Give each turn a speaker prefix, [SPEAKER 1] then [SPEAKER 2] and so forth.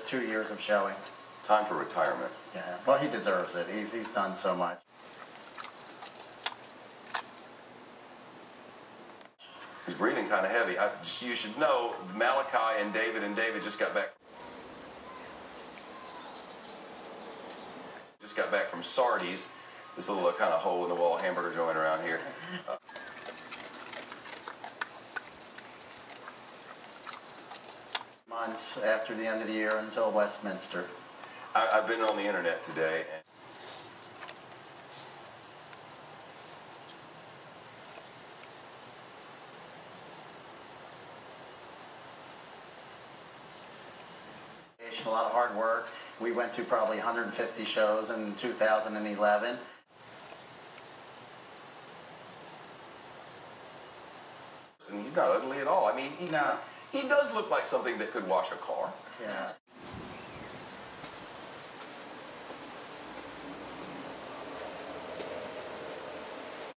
[SPEAKER 1] two years of showing.
[SPEAKER 2] Time for retirement.
[SPEAKER 1] Yeah, well, he deserves it. He's, he's done so much.
[SPEAKER 2] He's breathing kind of heavy. I, you should know Malachy and David and David just got back. Just got back from Sardi's, this little uh, kind of hole in the wall hamburger joint around
[SPEAKER 1] Months after the end of the year until Westminster.
[SPEAKER 2] I, I've been on the internet today. And
[SPEAKER 1] A lot of hard work. We went through probably 150 shows in 2011.
[SPEAKER 2] and he's not ugly at all. I mean, he,
[SPEAKER 1] No.
[SPEAKER 2] He does look like something that could wash a car.
[SPEAKER 1] Yeah.